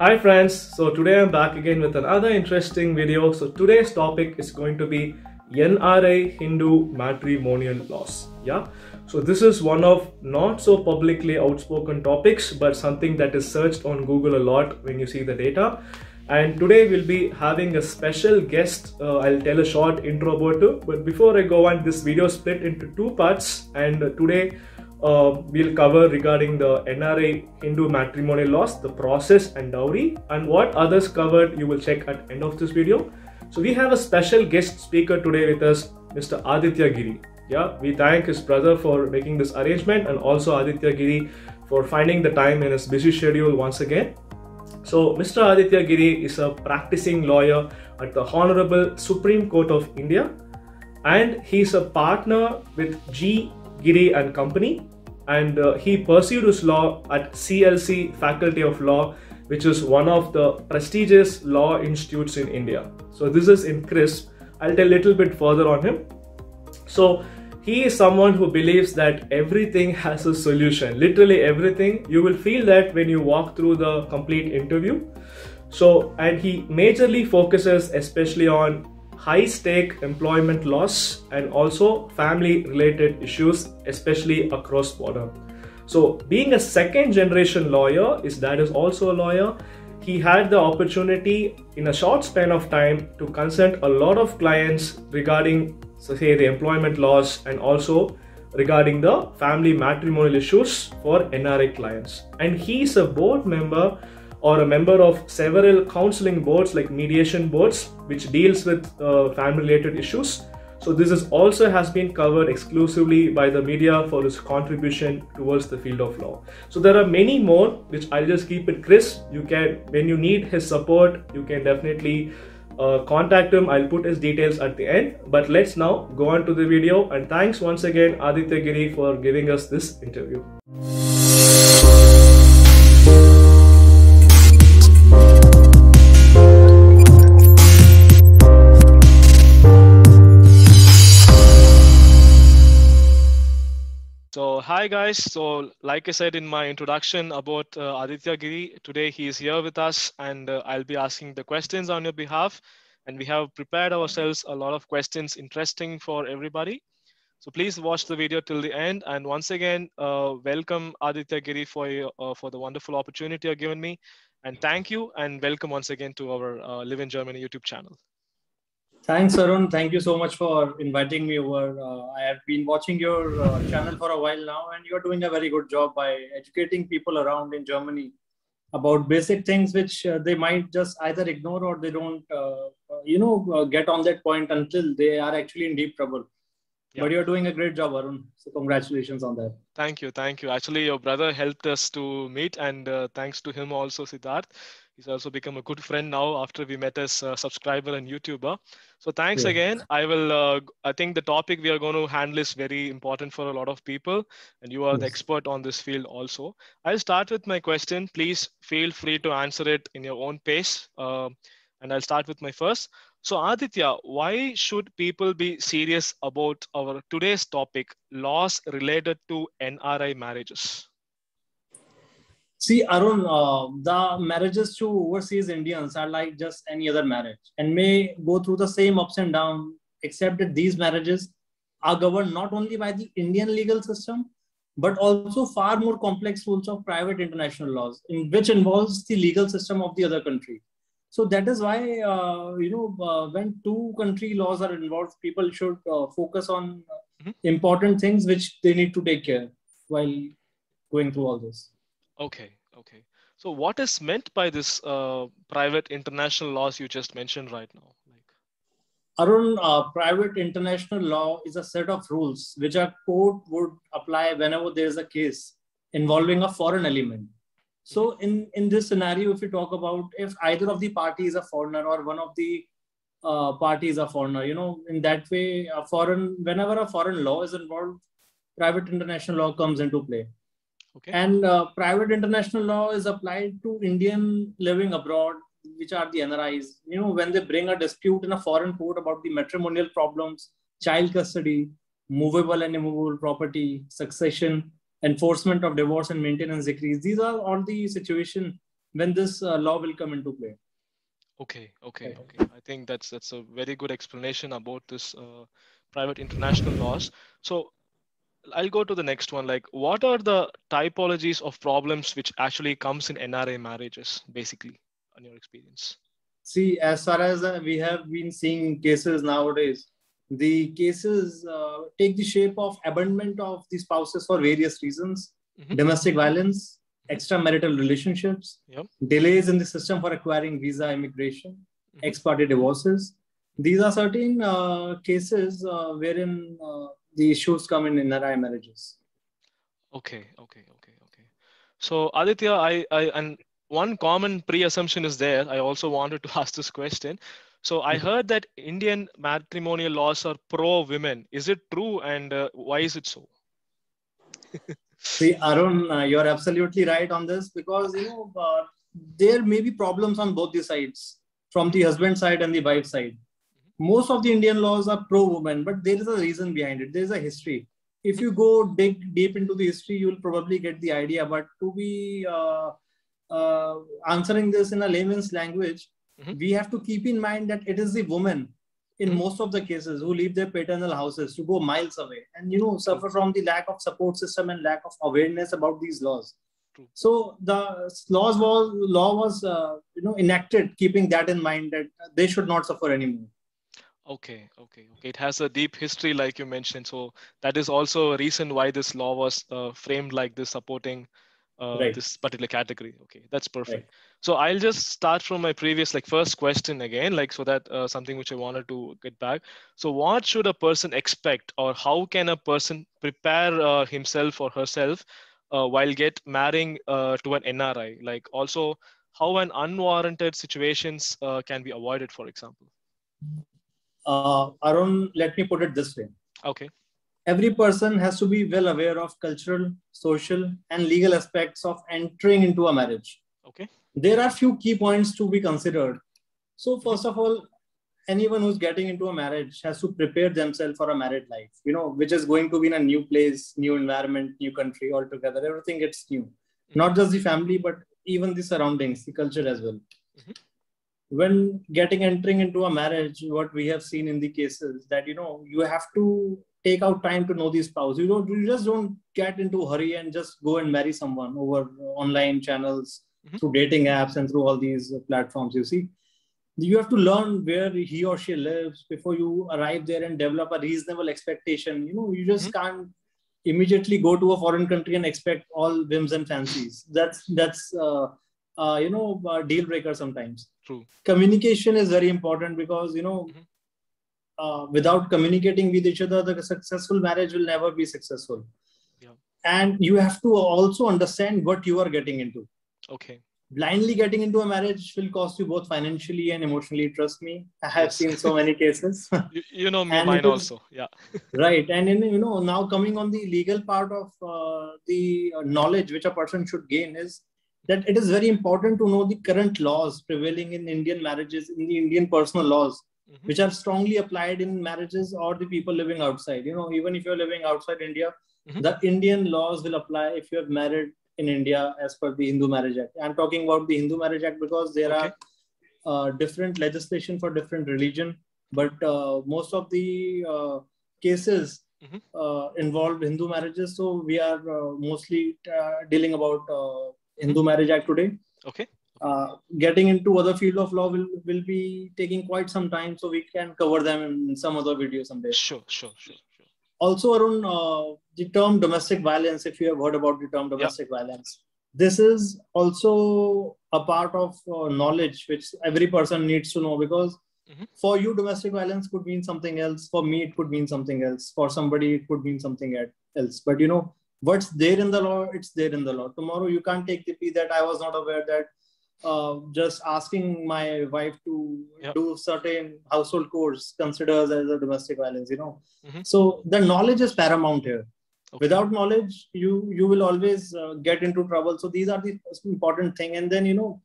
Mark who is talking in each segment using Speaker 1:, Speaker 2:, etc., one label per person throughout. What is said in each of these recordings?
Speaker 1: Hi friends, so today I'm back again with another interesting video. So today's topic is going to be NRI Hindu matrimonial laws. Yeah, so this is one of not so publicly outspoken topics, but something that is searched on Google a lot when you see the data. And today we'll be having a special guest. Uh, I'll tell a short intro about it. But before I go on, this video split into two parts. And today uh, we'll cover regarding the NRI Hindu matrimonial laws, the process and dowry, and what others covered you will check at end of this video. So we have a special guest speaker today with us, Mr. Aditya Giri. Yeah, we thank his brother for making this arrangement and also Aditya Giri for finding the time in his busy schedule once again. So Mr. Aditya Giri is a practicing lawyer at the Honorable Supreme Court of India and he's a partner with G Giri and Company, and uh, he pursued his law at CLC Faculty of Law, which is one of the prestigious law institutes in India. So this is in crisp. I'll tell a little bit further on him. So he is someone who believes that everything has a solution. Literally everything. You will feel that when you walk through the complete interview. So, and he majorly focuses especially on high stake employment loss and also family related issues especially across border. So being a second generation lawyer his dad is also a lawyer he had the opportunity in a short span of time to consult a lot of clients regarding say the employment laws and also regarding the family matrimonial issues for NRI clients. And he is a board member or a member of several counseling boards like mediation boards which deals with uh, family related issues. So this is also has been covered exclusively by the media for his contribution towards the field of law. So there are many more which i'll just keep it crisp. You can when you need his support you can definitely uh, contact him. I'll put his details at the end. But let's now go on to the video. And thanks once again aditya giri for giving us this interview hi guys. So like I said in my introduction about uh, Aditya Giri, today he is here with us and uh, I'll be asking the questions on your behalf. And we have prepared ourselves a lot of questions interesting for everybody. So please watch the video till the end. And once again, uh, welcome Aditya Giri for, uh, for the wonderful opportunity you've given me. And thank you and welcome once again to our uh, Live in Germany YouTube channel.
Speaker 2: Thanks, Arun. Thank you so much for inviting me over. Uh, I have been watching your uh, channel for a while now, and you're doing a very good job by educating people around in Germany about basic things which uh, they might just either ignore or they don't, uh, uh, you know, uh, get on that point until they are actually in deep trouble. Yep. But you're doing a great job, Arun. So congratulations on that.
Speaker 1: Thank you, thank you. Actually, your brother helped us to meet, and thanks to him also, Siddharth he's also become a good friend now after we met as a subscriber and YouTuber. So thanks yeah. again. I will. Uh, I think the topic we are going to handle is very important for a lot of people, and you are yes. the expert on this field also. I'll start with my question. Please feel free to answer it in your own pace, uh, and I'll start with my first. So Aditya, why should people be serious about our today's topic, laws related to NRI marriages?
Speaker 2: See, Arun, uh, the marriages to overseas Indians are like just any other marriage and may go through the same ups and downs, except that these marriages are governed not only by the Indian legal system, but also far more complex rules of private international laws, in which involves the legal system of the other country. So that is why, uh, you know, uh, when two country laws are involved, people should uh, focus on mm-hmm. important things which they need to take care while going through all this.
Speaker 1: Okay, okay. So what is meant by this uh, private international laws you just mentioned right now? Like,
Speaker 2: Arun, uh, private international law is a set of rules which a court would apply whenever there is a case involving a foreign element. So in, in this scenario, if we talk about if either of the parties is a foreigner or one of the uh, parties a foreigner, you know, in that way, a foreign, whenever a foreign law is involved, private international law comes into play. Okay. And uh, private international law is applied to Indian living abroad, which are the NRIs. You know, when they bring a dispute in a foreign court about the matrimonial problems, child custody, movable and immovable property, succession, enforcement of divorce and maintenance decrees. These are all the situation when this uh, law will come into play.
Speaker 3: Okay, okay, okay. I think that's that's a very good explanation about this uh, private international laws. So I'll go to the next one. Like, what are the typologies of problems which actually comes in NRI marriages, basically, on your experience?
Speaker 2: See, as far as uh, we have been seeing cases nowadays, the cases uh, take the shape of abandonment of the spouses for various reasons, mm-hmm. domestic violence, mm-hmm. extramarital relationships, yep. delays in the system for acquiring visa immigration, mm-hmm. ex parte divorces. These are certain uh, cases uh, wherein uh, the issues come in NRI marriages.
Speaker 3: Okay, okay, okay, okay. So Aditya, I, I and one common pre-assumption is there. I also wanted to ask this question. So I mm-hmm. heard that Indian matrimonial laws are pro women. Is it true, and uh, why is it so?
Speaker 2: See, Arun, uh, you're absolutely right on this because you know uh, there may be problems on both the sides, from the husband side and the wife side most of the Indian laws are pro woman, but there is a reason behind it. There is a history. If you go dig deep into the history, you will probably get the idea. But to be uh, uh, answering this in a layman's language, mm-hmm. we have to keep in mind that it is the woman in mm-hmm. most of the cases who leave their paternal houses to go miles away and you know suffer from the lack of support system and lack of awareness about these laws True. so the laws was law was uh, you know enacted keeping that in mind that they should not suffer anymore
Speaker 3: Okay, okay, okay. It has a deep history, like you mentioned. So that is also a reason why this law was uh, framed like this, supporting uh, right. this particular category. Okay, that's perfect. Right. So I'll just start from my previous, like first question again, like so that uh, something which I wanted to get back. So what should a person expect, or how can a person prepare uh, himself or herself uh, while get marrying uh, to an NRI? Like also how an unwarranted situations can be avoided, for example
Speaker 2: uh, Arun, let me put it this way.
Speaker 3: Okay.
Speaker 2: Every person has to be well aware of cultural, social, and legal aspects of entering into a marriage.
Speaker 3: Okay.
Speaker 2: There are few key points to be considered. So, first of all, anyone who's getting into a marriage has to prepare themselves for a married life, you know, which is going to be in a new place, new environment, new country altogether. Everything gets new. Mm-hmm. Not just the family, but even the surroundings, the culture as well. Mm-hmm when getting entering into a marriage what we have seen in the cases that you know you have to take out time to know the spouse you don't you just don't get into a hurry and just go and marry someone over online channels mm-hmm. through dating apps and through all these platforms you see you have to learn where he or she lives before you arrive there and develop a reasonable expectation you know you just mm-hmm. can't immediately go to a foreign country and expect all whims and fancies that's that's uh, uh, you know uh, deal breaker sometimes.
Speaker 3: True.
Speaker 2: Communication is very important because you know mm-hmm. uh, without communicating with each other the successful marriage will never be successful.
Speaker 3: Yeah.
Speaker 2: and you have to also understand what you are getting into.
Speaker 3: Okay.
Speaker 2: Blindly getting into a marriage will cost you both financially and emotionally trust me. I have yes. seen so many cases.
Speaker 3: You, you, know mine also. Yeah.
Speaker 2: Right. And in, you know now coming on the legal part of uh, the knowledge which a person should gain is that it is very important to know the current laws prevailing in Indian marriages, in the Indian personal laws, mm-hmm. which are strongly applied in marriages or the people living outside. You know, even if you're living outside India, mm-hmm. the Indian laws will apply if you have married in India as per the Hindu Marriage Act. I'm talking about the Hindu Marriage Act because there okay. are uh, different legislation for different religion, but uh, most of the uh, cases mm-hmm. Uh, involve Hindu marriages. So we are uh, mostly uh, dealing about Hindu Marriage Act today.
Speaker 3: Okay.
Speaker 2: Uh, getting into other field of law will will be taking quite some time, so we can cover them in some other video someday.
Speaker 3: Sure, sure, sure. sure.
Speaker 2: Also, Arun, uh, the term domestic violence, if you have heard about the term domestic yeah. violence, this is also a part of uh, knowledge which every person needs to know because mm-hmm. for you, domestic violence could mean something else. For me, it could mean something else. For somebody, it could mean something else. But you know, what's there in the law it's there in the law tomorrow you can't take the plea that i was not aware that uh, just asking my wife to yep. do certain household chores considers as a domestic violence you know mm-hmm. so the knowledge is paramount here okay. without knowledge you you will always uh, get into trouble so these are the important thing and then you know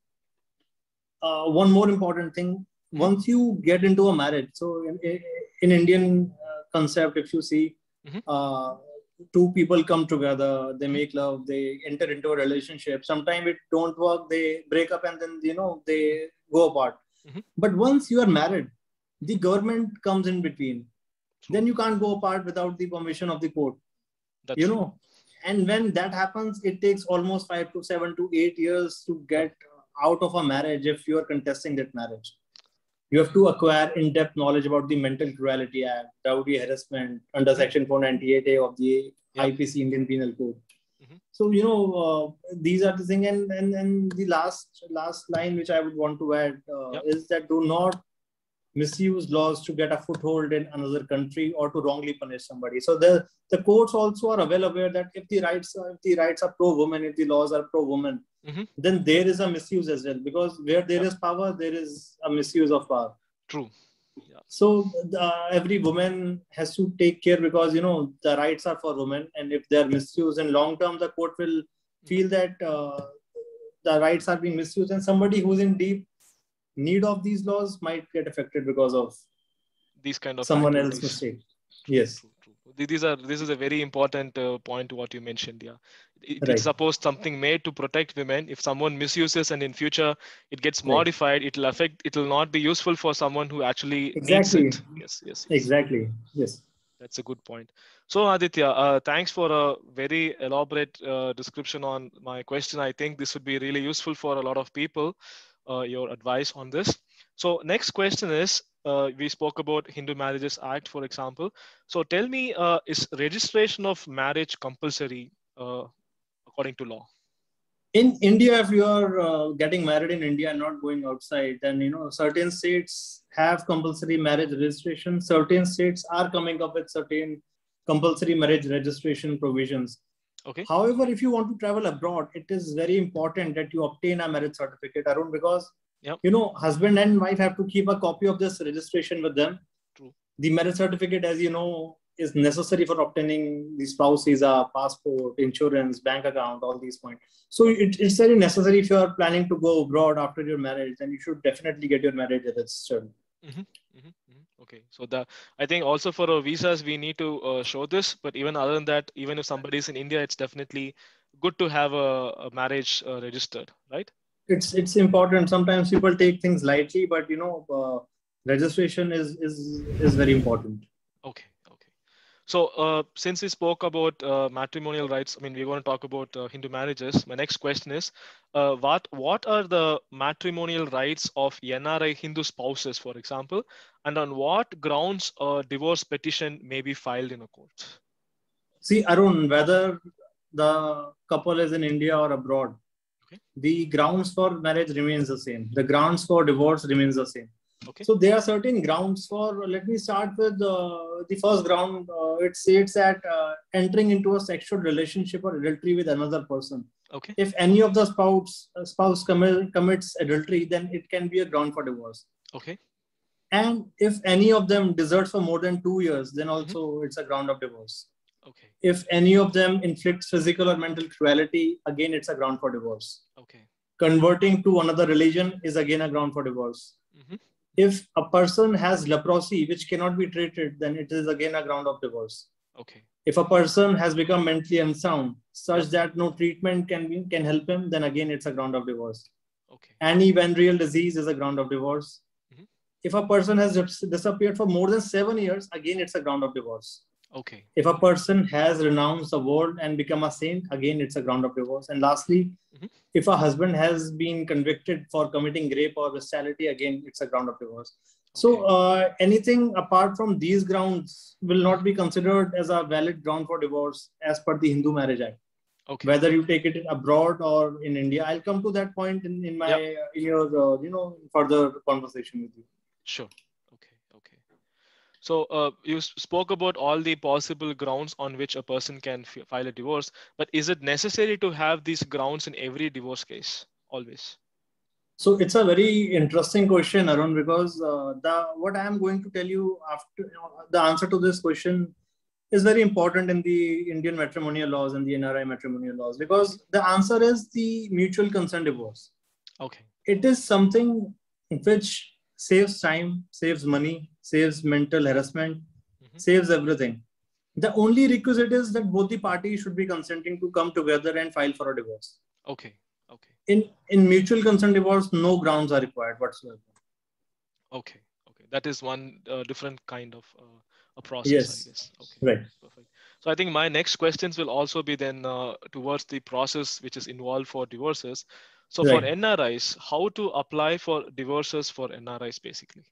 Speaker 2: uh, one more important thing mm-hmm. once you get into a marriage so in, in indian uh, concept if you see mm-hmm. Two people come together they make love they enter into a relationship. Sometimes it don't work they break up and then you know they go apart. Mm-hmm. but once you are married the government comes in between. Then you can't go apart without the permission of the court That's you know? And when that happens it takes almost 5 to 7 to 8 years to get out of a marriage if you are contesting that marriage you have to acquire in-depth knowledge about the Mental Cruelty Act, dowry harassment under Section 498A of the IPC Indian Penal Code. Mm-hmm. So you know uh, these are the thing, and, and and the last last line which I would want to add uh, yep. is that do not misuse laws to get a foothold in another country or to wrongly punish somebody. So the the courts also are well aware that if the rights if the rights are pro woman, if the laws are pro woman, mm-hmm. then there is a misuse as well because where there is power, there is a misuse of power.
Speaker 3: True.
Speaker 2: Yeah. So uh, every woman has to take care because you know the rights are for women, and if they are misused in long term, the court will feel that uh, the rights are being misused, and somebody who's in deep need of these laws might get affected because of
Speaker 3: these kind of
Speaker 2: someone else's mistake. Yes. True.
Speaker 3: These are this is a very important uh, point to what you mentioned. Yeah, it, right. it's supposed something made to protect women. If someone misuses and in future it gets modified, it'll affect. It'll not be useful for someone who actually
Speaker 2: exactly.
Speaker 3: needs it.
Speaker 2: Yes, yes, yes. Exactly. Yes.
Speaker 3: That's a good point. So Aditya, uh, thanks for a very elaborate uh, description on my question. I think this would be really useful for a lot of people uh, your advice on this. So next question is, uh, we spoke about Hindu Marriages Act, for example. So tell me, uh, is registration of marriage compulsory uh, according to law?
Speaker 2: In India, if you are uh, getting married in India and not going outside, then you know certain states have compulsory marriage registration. Certain states are coming up with certain compulsory marriage registration provisions.
Speaker 3: Okay.
Speaker 2: However, if you want to travel abroad, it is very important that you obtain a marriage certificate, Arun, because yep. you know husband and wife have to keep a copy of this registration with them.
Speaker 3: True.
Speaker 2: The marriage certificate, as you know, is necessary for obtaining the spouse visa, passport, insurance, bank account, all these points. So it, it's very necessary if you are planning to go abroad after your marriage, then you should definitely get your marriage registered.
Speaker 3: Mm-hmm. Mm-hmm. Okay, so the I think also for our visas we need to uh, show this, but even other than that, even if somebody is in India, it's definitely good to have a, a marriage uh, registered, right?
Speaker 2: It's it's important. Sometimes people take things lightly, but you know, uh, registration is is is very important. Okay.
Speaker 3: Okay. So uh, since we spoke about uh, matrimonial rights, I mean, we're going to talk about uh, Hindu marriages. My next question is, uh, what what are the matrimonial rights of NRI Hindu spouses, for example, and on what grounds a divorce petition may be filed in a court?
Speaker 2: See, Arun, whether the couple is in India or abroad, okay. the grounds for marriage remains the same. The grounds for divorce remains the same.
Speaker 3: Okay.
Speaker 2: So there are certain grounds for. Let me start with uh, the first ground. Uh, it states that uh, entering into a sexual relationship or adultery with another person.
Speaker 3: Okay.
Speaker 2: If any of the spouse uh, spouse commit, commits adultery, then it can be a ground for divorce.
Speaker 3: Okay.
Speaker 2: And if any of them deserts for more than two years, then mm-hmm. also mm-hmm. it's a ground of divorce.
Speaker 3: Okay.
Speaker 2: If any of them inflicts physical or mental cruelty, again it's a ground for divorce.
Speaker 3: Okay.
Speaker 2: Converting to another religion is again a ground for divorce. Mm-hmm if a person has leprosy which cannot be treated then it is again a ground of divorce
Speaker 3: okay
Speaker 2: if a person has become mentally unsound such that no treatment can be can help him then again it's a ground of divorce
Speaker 3: okay
Speaker 2: any venereal disease is a ground of divorce mm-hmm. if a person has disappeared for more than 7 years again it's a ground of divorce
Speaker 3: Okay.
Speaker 2: If a person has renounced the world and become a saint, again, it's a ground of divorce. And lastly, mm-hmm. if a husband has been convicted for committing rape or bestiality, again, it's a ground of divorce. Okay. So uh, anything apart from these grounds will not be considered as a valid ground for divorce as per the Hindu Marriage Act.
Speaker 3: Okay.
Speaker 2: Whether you take it abroad or in India, I'll come to that point in, in my yep. uh, in your uh, you know further conversation with you.
Speaker 3: Sure. So uh, you spoke about all the possible grounds on which a person can file a divorce, but is it necessary to have these grounds in every divorce case always?
Speaker 2: So it's a very interesting question, Arun, because uh, the what I am going to tell you after you know, the answer to this question is very important in the Indian matrimonial laws and the NRI matrimonial laws because the answer is the mutual consent divorce.
Speaker 3: Okay.
Speaker 2: It is something which saves time, saves money, saves mental harassment, mm-hmm. saves everything. The only requisite is that both the parties should be consenting to come together and file for a divorce.
Speaker 3: Okay. Okay.
Speaker 2: In in mutual consent divorce, no grounds are required whatsoever.
Speaker 3: Okay. Okay. That is one uh, different kind of uh, a process,
Speaker 2: Yes.
Speaker 3: I guess. Okay.
Speaker 2: Right.
Speaker 3: Perfect. So I think my next questions will also be then uh, towards the process which is involved for divorces. So for NRIs, how to apply for divorces for NRIs basically?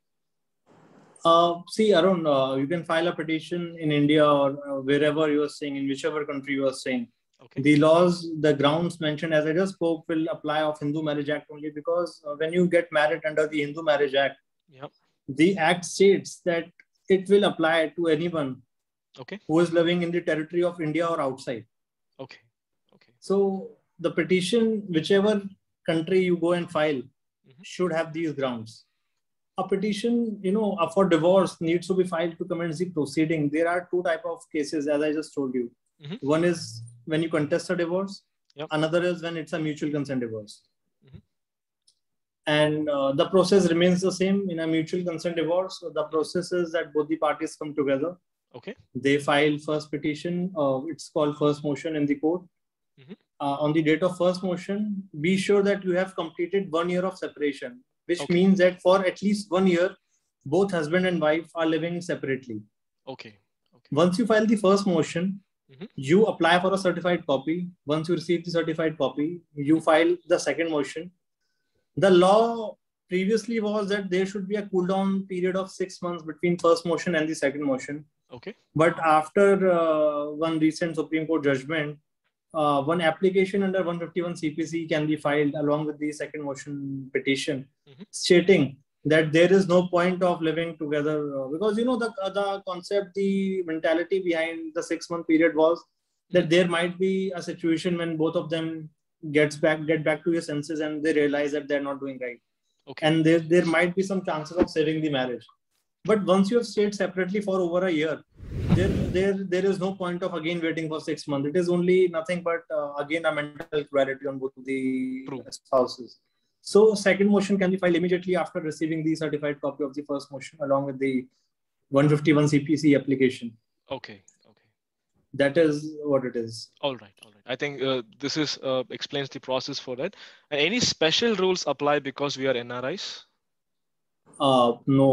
Speaker 2: Uh, see, Arun, uh, you can file a petition in India or uh, wherever you are staying, in whichever country you are staying.
Speaker 3: Okay.
Speaker 2: The laws, the grounds mentioned as I just spoke, will apply of Hindu Marriage Act only because uh, when you get married under the Hindu Marriage Act,
Speaker 3: Yeah.
Speaker 2: the act states that it will apply to anyone
Speaker 3: Okay.
Speaker 2: who is living in the territory of India or outside.
Speaker 3: Okay. Okay.
Speaker 2: So the petition, whichever country you go and file,
Speaker 3: Mhm.
Speaker 2: should have these grounds. A petition, you know, uh, for divorce needs to be filed to commence the proceeding. There are two type of cases, as I just told you.
Speaker 3: Mhm.
Speaker 2: One is when you contest a divorce.
Speaker 3: Yep.
Speaker 2: Another is when it's a mutual consent divorce.
Speaker 3: Mhm.
Speaker 2: And uh, the process remains the same in a mutual consent divorce. So the process is that both the parties come together.
Speaker 3: Okay.
Speaker 2: They file first petition. Uh, it's called first motion in the court.
Speaker 3: Mhm.
Speaker 2: Uh, on the date of first motion, be sure that you have completed one year of separation, which
Speaker 3: Okay.
Speaker 2: means that for at least one year, both husband and wife are living separately.
Speaker 3: Okay. Okay.
Speaker 2: Once you file the first motion,
Speaker 3: Mhm.
Speaker 2: you apply for a certified copy. Once you receive the certified copy, you file the second motion. The law previously was that there should be a cool down period of six months between first motion and the second motion.
Speaker 3: Okay.
Speaker 2: But after uh, one recent Supreme Court judgment, uh, one application under 151 CPC can be filed along with the second motion petition,
Speaker 3: Mhm.
Speaker 2: stating that there is no point of living together uh, because you know the uh, the concept, the mentality behind the six month period was that there might be a situation when both of them gets back get back to your senses and they realize that they're not doing right
Speaker 3: Okay.
Speaker 2: and there, there might be some chances of saving the marriage but once you have stayed separately for over a year there there there is no point of again waiting for six months it is only nothing but uh, again a mental clarity on both the
Speaker 3: True.
Speaker 2: spouses so second motion can be filed immediately after receiving the certified copy of the first motion along with the 151 cpc application
Speaker 3: okay. Okay.
Speaker 2: that is what it is
Speaker 3: All right. All right. I think uh, this is uh, explains the process for that. And any special rules apply because we are NRIs?
Speaker 2: Uh no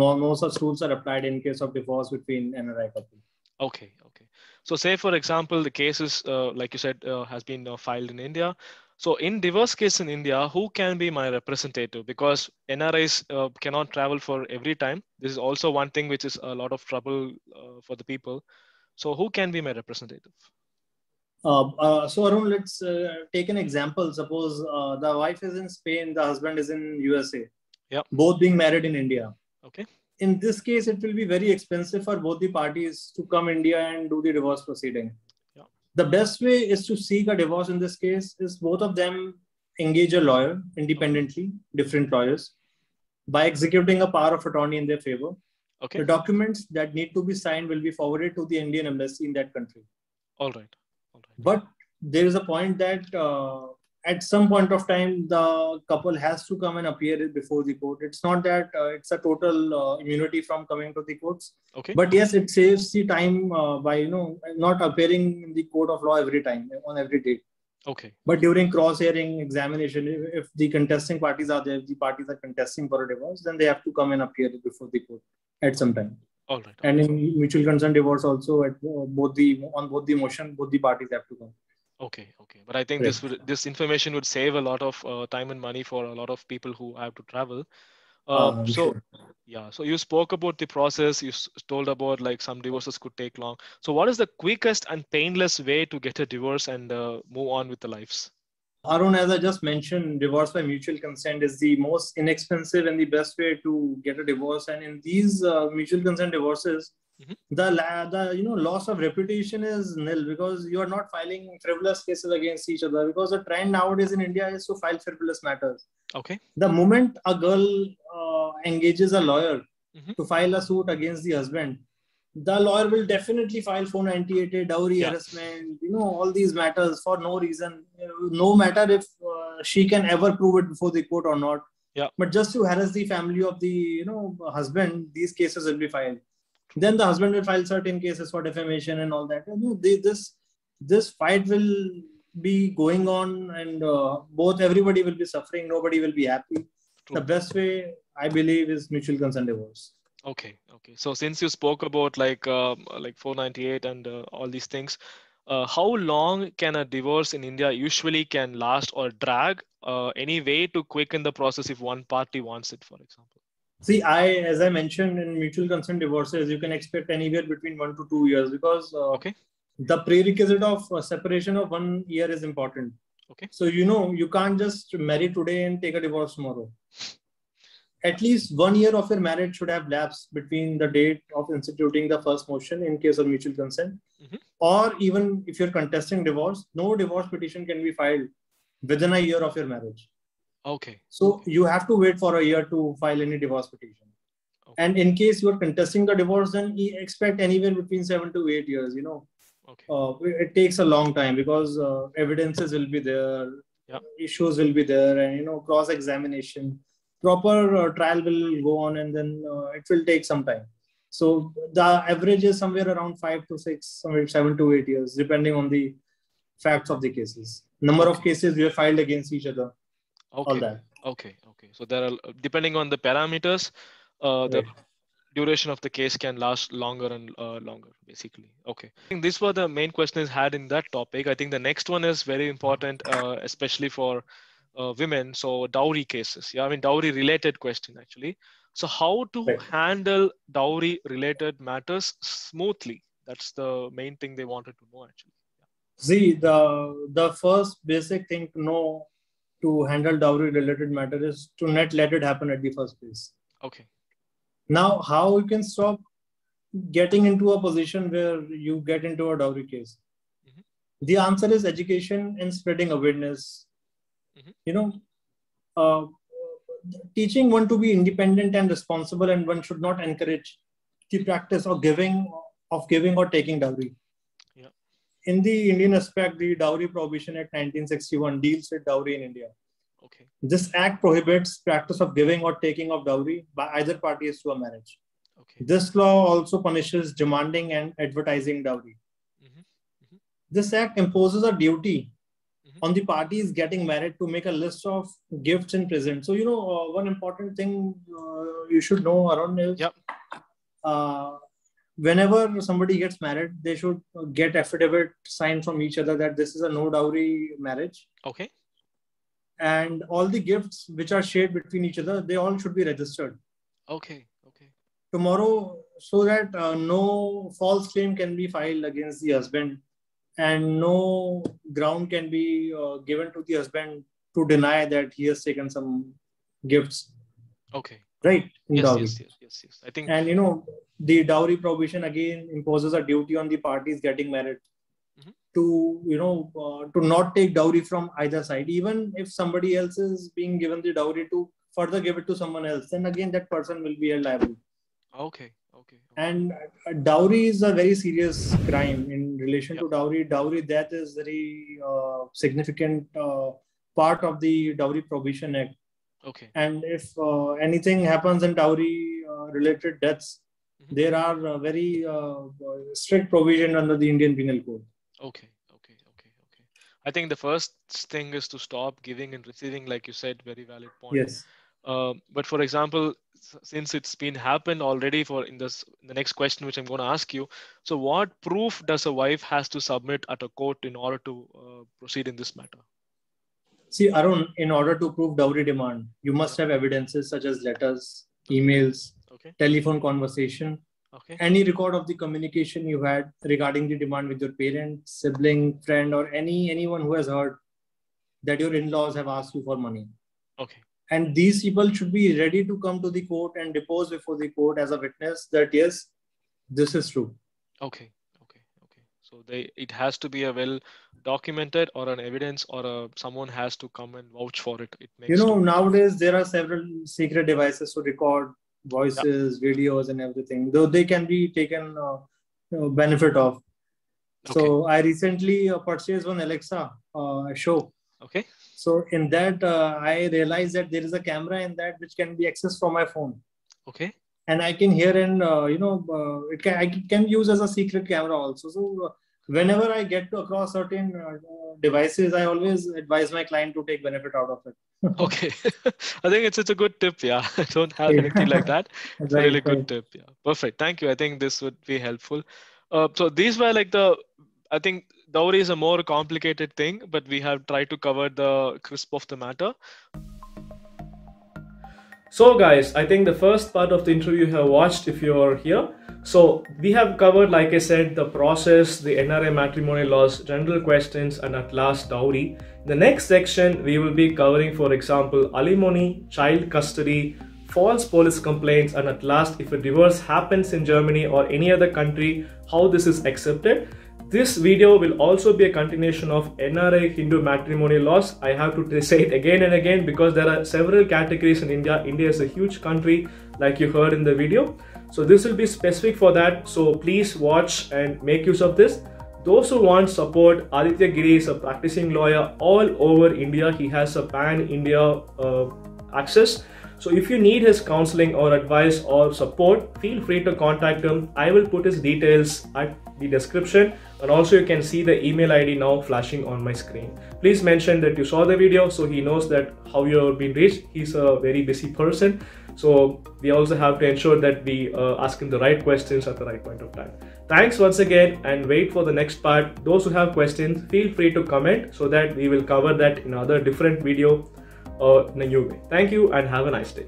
Speaker 2: no no such rules are applied in case of divorce between nri couple
Speaker 3: Okay, okay. So, say for example, the cases, uh, like you said, uh, has been uh, filed in India. So, in divorce case in India, who can be my representative? Because NRIs uh, cannot travel for every time. This is also one thing which is a lot of trouble uh, for the people. So, who can be my representative?
Speaker 2: Uh, uh, so Arun, let's uh, take an example. Suppose uh, the wife is in Spain, the husband is in USA.
Speaker 3: Yeah.
Speaker 2: Both being married in India.
Speaker 3: Okay.
Speaker 2: In this case, it will be very expensive for both the parties to come India and do the divorce proceeding.
Speaker 3: Yeah.
Speaker 2: The best way is to seek a divorce in this case is both of them engage a lawyer independently, different lawyers, by executing a power of attorney in their favor.
Speaker 3: Okay.
Speaker 2: The documents that need to be signed will be forwarded to the Indian embassy in that country.
Speaker 3: All right. All right.
Speaker 2: but there is a point that uh, at some point of time the couple has to come and appear before the court it's not that uh, it's a total uh, immunity from coming to the courts
Speaker 3: Okay.
Speaker 2: but yes it saves the time uh, by you know not appearing in the court of law every time on every date
Speaker 3: Okay.
Speaker 2: but during cross hearing examination if, if the contesting parties are there if the parties are contesting for a divorce then they have to come and appear before the court at some time
Speaker 3: All right.
Speaker 2: and in mutual consent divorce also at uh, both the on both the motion both the parties have to come
Speaker 3: Okay, okay. But I think this would this information would save a lot of uh, time and money for a lot of people who have to travel. Uh,
Speaker 2: Uh,
Speaker 3: so
Speaker 2: sure.
Speaker 3: yeah, so you spoke about the process. You s- told about like some divorces could take long. So what is the quickest and painless way to get a divorce and uh, move on with the lives?
Speaker 2: Arun, as I just mentioned, divorce by mutual consent is the most inexpensive and the best way to get a divorce. And in these uh, mutual consent divorces,
Speaker 3: Mhm.
Speaker 2: the the you know loss of reputation is nil because you are not filing frivolous cases against each other. Because the trend nowadays in India is to file frivolous matters.
Speaker 3: Okay.
Speaker 2: The moment a girl uh, engages a lawyer
Speaker 3: Mhm.
Speaker 2: to file a suit against the husband, the lawyer will definitely file 498 dowry
Speaker 3: Yeah.
Speaker 2: harassment, you know, all these matters for no reason, no matter if uh, she can ever prove it before the court or not.
Speaker 3: Yeah.
Speaker 2: But just to harass the family of the, you know, husband, these cases will be filed. Then the husband will file certain cases for defamation and all that know, they, this this fight will be going on and uh, both everybody will be suffering nobody will be happy
Speaker 3: True.
Speaker 2: the best way i believe is mutual consent divorce
Speaker 3: Okay, okay. So since you spoke about like um, like 498 and uh, all these things, uh, how long can a divorce in India usually can last or drag? Uh, any way to quicken the process if one party wants it, for example?
Speaker 2: See i as i mentioned in mutual consent divorces you can expect anywhere between one to two years because uh,
Speaker 3: Okay.
Speaker 2: the prerequisite of uh, separation of one year is important
Speaker 3: Okay.
Speaker 2: so you know you can't just marry today and take a divorce tomorrow at least one year of your marriage should have lapsed between the date of instituting the first motion in case of mutual consent
Speaker 3: Mhm.
Speaker 2: or even if you're contesting divorce no divorce petition can be filed within a year of your marriage
Speaker 3: Okay.
Speaker 2: so you have to wait for a year to file any divorce petition.
Speaker 3: Okay.
Speaker 2: And in case you are contesting the divorce, then you expect anywhere between seven to eight years. You know,
Speaker 3: Okay.
Speaker 2: uh, it takes a long time because uh, evidences will be there,
Speaker 3: Yeah.
Speaker 2: issues will be there, and you know, cross examination, proper uh, trial will go on, and then uh, it will take some time. So the average is somewhere around five to six, somewhere seven to eight years, depending on the facts of the cases. Number of cases we have filed against each other,
Speaker 3: Okay. Okay. Okay. So there are depending on the parameters, uh, the
Speaker 2: Right.
Speaker 3: duration of the case can last longer and uh, longer basically okay i think these were the main questions had in that topic i think the next one is very important uh, especially for uh, women so dowry cases yeah i mean dowry related question actually so how to
Speaker 2: Right.
Speaker 3: handle dowry related matters smoothly that's the main thing they wanted to know actually
Speaker 2: See, the the first basic thing to know to handle dowry related matter is to not let it happen at the first place.
Speaker 3: okay
Speaker 2: Now, how you can stop getting into a position where you get into a dowry case?
Speaker 3: Mhm.
Speaker 2: The answer is education and spreading awareness.
Speaker 3: Mhm.
Speaker 2: You know, uh, teaching one to be independent and responsible, and one should not encourage the practice of giving of giving or taking dowry. In the Indian aspect, the Dowry Prohibition Act 1961 deals with dowry in India.
Speaker 3: okay
Speaker 2: This act prohibits practice of giving or taking of dowry by either parties to a marriage.
Speaker 3: okay
Speaker 2: This law also punishes demanding and advertising dowry.
Speaker 3: Mhm.
Speaker 2: This act imposes a duty
Speaker 3: Mhm.
Speaker 2: on the parties getting married to make a list of gifts and presents. So, you know, uh, one important thing uh, you should know, Arun, is
Speaker 3: Yep.
Speaker 2: uh, whenever somebody gets married, they should get affidavit signed from each other that this is a no dowry marriage.
Speaker 3: okay.
Speaker 2: And all the gifts which are shared between each other, they all should be registered.
Speaker 3: okay okay.
Speaker 2: Tomorrow so that uh, no false claim can be filed against the husband and no ground can be uh, given to the husband to deny that he has taken some gifts.
Speaker 3: Okay.
Speaker 2: Right?
Speaker 3: Yes yes yes yes yes. I think
Speaker 2: and you know the dowry prohibition again imposes a duty on the parties getting married
Speaker 3: Mhm.
Speaker 2: to you know uh, to not take dowry from either side even if somebody else is being given the dowry to further give it to someone else then again that person will be liable
Speaker 3: okay okay, okay.
Speaker 2: and uh, dowry is a very serious crime in relation to dowry dowry death is very uh, significant uh, part of the dowry prohibition act
Speaker 3: okay
Speaker 2: and if uh, anything happens in dowry uh, related deaths. There are uh, very uh, strict provision under the indian penal code
Speaker 3: Okay, okay, okay, okay. I think the first thing is to stop giving and receiving, like you said, very valid point.
Speaker 2: yes
Speaker 3: Uh, but for example, since it's been happened already for in this the next question, which I'm going to ask you. So, what proof does a wife has to submit at a court in order to uh, proceed in this matter?
Speaker 2: see arun in order to prove dowry demand you must have evidences such as letters emails
Speaker 3: Okay,
Speaker 2: telephone conversation
Speaker 3: okay,
Speaker 2: any record of the communication you had regarding the demand with your parent, sibling, friend, or any anyone who has heard that your in-laws have asked you for money.
Speaker 3: okay,
Speaker 2: And these people should be ready to come to the court and depose before the court as a witness that yes, this is true.
Speaker 3: okay, okay, okay. So they it has to be a well documented or an evidence or a someone has to come and vouch for it. It makes
Speaker 2: You know, nowadays there are several secret devices to record voices, videos, and everything. Though they can be taken uh, you know, benefit of. So I recently uh, purchased one Alexa uh, show.
Speaker 3: okay,
Speaker 2: So in that, uh, I realized that there is a camera in that which can be accessed from my phone.
Speaker 3: okay,
Speaker 2: and I can hear and uh, you know uh, it can I can use as a secret camera also. So uh, whenever I get to across certain uh, devices, I always advise my client to take benefit out of it.
Speaker 3: okay, I think it's it's a good tip. Yeah, I don't have yeah. anything like that. It's right, a really right. good tip. Yeah, perfect. Thank you. I think this would be helpful. Uh, so these were like the I think dowry is a more complicated thing, but we have tried to cover the crisp of the matter.
Speaker 1: So guys, I think the first part of the interview you have watched if you're here. So we have covered, like I said, the process, the NRI matrimonial laws, general questions, and at last dowry. The next section, we will be covering, for example, alimony, child custody, false police complaints, and at last, if a divorce happens in Germany or any other country, how this is accepted. This video will also be a continuation of NRI Hindu matrimonial laws. I have to say it again and again because there are several categories in India. India is a huge country like you heard in the video. So this will be specific for that. So please watch and make use of this. Those who want support, Aditya Giri is a practicing lawyer all over India. He has a pan-India uh, access. So if you need his counseling or advice or support, feel free to contact him. I will put his details at the description and also you can see the email id now flashing on my screen please mention that you saw the video so he knows that how you have been reached he's a very busy person so we also have to ensure that we uh, ask him the right questions at the right point of time. Thanks once again and wait for the next part. Those who have questions feel free to comment so that we will cover that in another different video uh, in a new way. Thank you and have a nice day